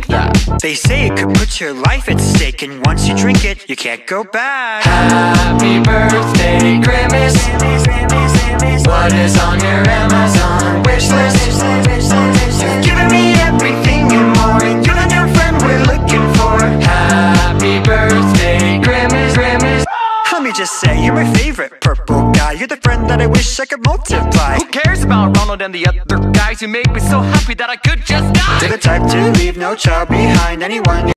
think that? They say it could put your life at stake And once you drink it, you can't go back. Happy birthday, Grimace. What is on your Amazon me just say, you're my favorite. Purple guy You're the friend that I wish I could multiply. Who cares about Ronald and the other guys? You make me so happy that I could just die? You're the type to leave no child behind. Anyone